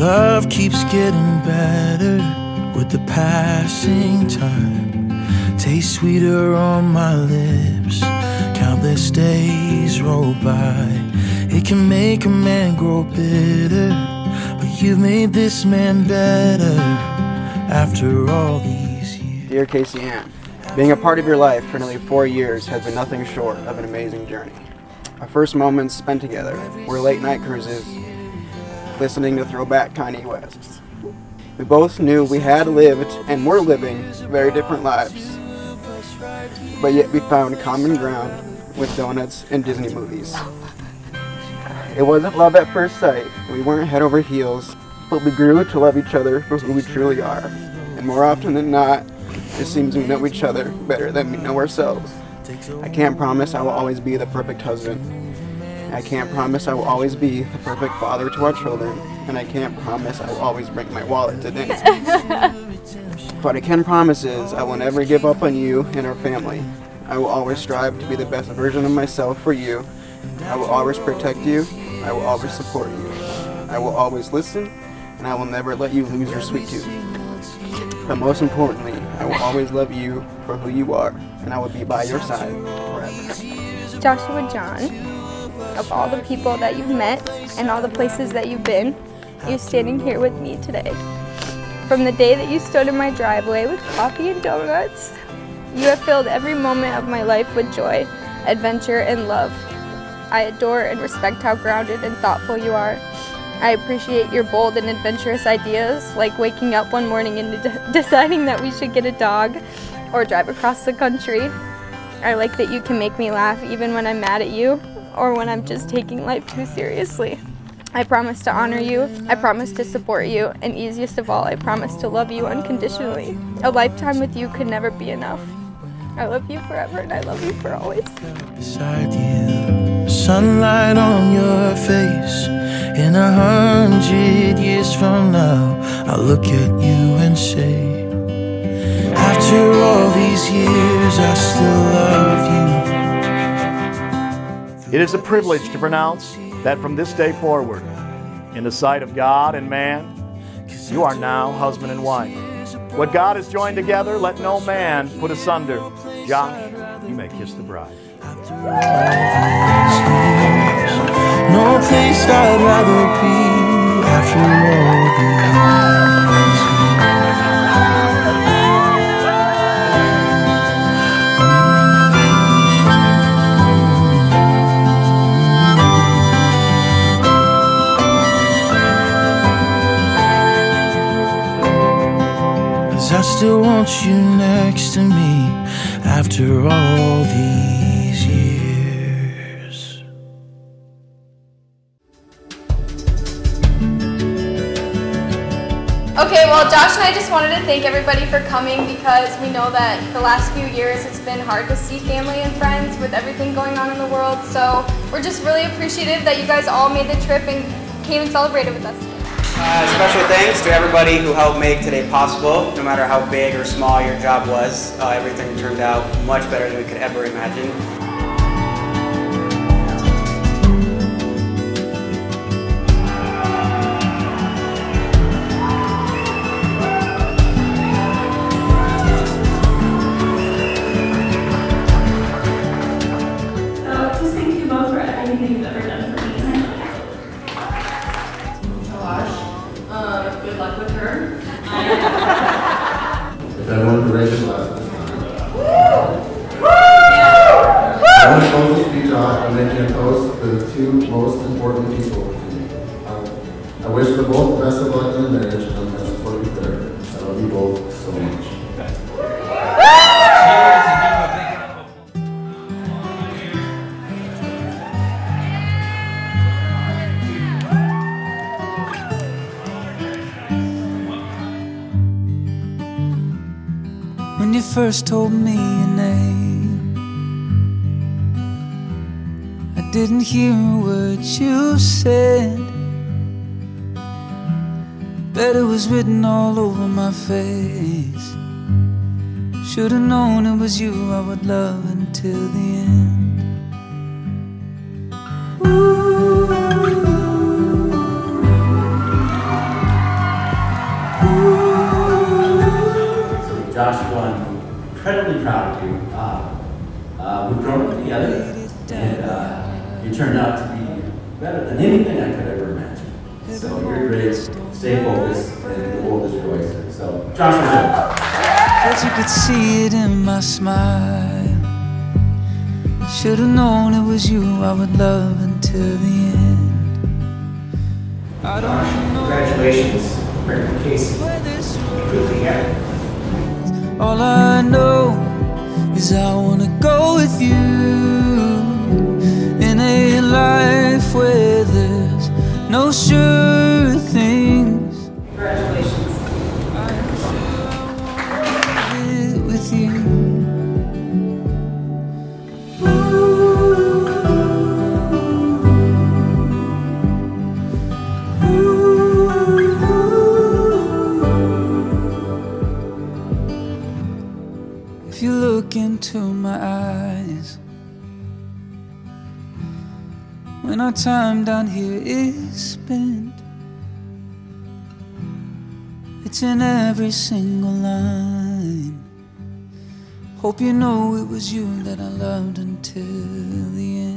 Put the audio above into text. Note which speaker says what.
Speaker 1: love keeps getting better with the passing time. Tastes sweeter on my lips. Countless days roll by. It can make a man grow bitter, you've made this man better after all these years.
Speaker 2: Dear Kasey Ann, being a part of your life for nearly four years has been nothing short of an amazing journey. Our first moments spent together were late night cruises, listening to throwback Kanye West. We both knew we had lived and were living very different lives, but yet we found common ground with donuts and Disney movies. It wasn't love at first sight. We weren't head over heels, but we grew to love each other for who we truly are. And more often than not, it seems we know each other better than we know ourselves. I can't promise I will always be the perfect husband. I can't promise I will always be the perfect father to our children. And I can't promise I will always bring my wallet to dance. what I can promise is I will never give up on you and our family. I will always strive to be the best version of myself for you. I will always protect you. I will always support you. I will always listen, and I will never let you lose your sweet tooth. But most importantly, I will always love you for who you are, and I will be by your side forever.
Speaker 3: Joshua John, of all the people that you've met and all the places that you've been, you're standing here with me today. From the day that you stood in my driveway with coffee and donuts, you have filled every moment of my life with joy, adventure, and love. I adore and respect how grounded and thoughtful you are. I appreciate your bold and adventurous ideas, like waking up one morning and de- deciding that we should get a dog or drive across the country. I like that you can make me laugh even when I'm mad at you or when I'm just taking life too seriously. I promise to honor you, I promise to support you, and easiest of all, I promise to love you unconditionally. A lifetime with you could never be enough. I love you forever and I love you for always.
Speaker 1: Sunlight on your face. In a hundred years from now, I'll look at you and say, After all these years, I still love you.
Speaker 4: It is a privilege to pronounce that from this day forward, in the sight of God and man, you are now husband and wife. What God has joined together, let no man put asunder. Josh, you may kiss the bride.
Speaker 1: Place I'd rather be after all these Cause I still want you next to me after all these
Speaker 3: Okay, well, Josh and I just wanted to thank everybody for coming because we know that the last few years it's been hard to see family and friends with everything going on in the world. So we're just really appreciative that you guys all made the trip and came and celebrated with us.
Speaker 5: Uh, special thanks to everybody who helped make today possible. No matter how big or small your job was, uh, everything turned out much better than we could ever imagine.
Speaker 6: Luck with her.
Speaker 7: If everyone could raise their glasses. I want to close the speech off by making a toast to the two most important people to me. Um, I wish for both the best of luck in the marriage and I support you there. I love you both so much.
Speaker 1: First told me your name, I didn't hear a word you said. But it was written all over my face. Should've known it was you I would love until the end.
Speaker 8: Incredibly proud of you. Uh, uh, we've grown up together, and uh, you turned out to be better than anything I could ever imagine. So you're great. Stay focused, and the world is your oyster. So Joshua.
Speaker 1: But you could see it in my smile. Should've known it was you I would love until the end. I don't know
Speaker 5: Congratulations, American Kasey.
Speaker 1: where this
Speaker 5: Really, yeah.
Speaker 1: All I know is I wanna go with you. In a life where there's no sure into my eyes, when our time down here is spent, it's in every single line. Hope you know it was you that I loved until the end.